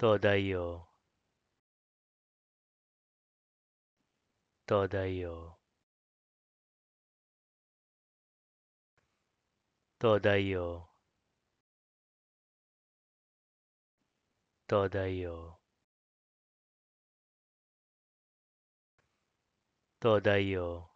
東大王東大王東大王東大王東大王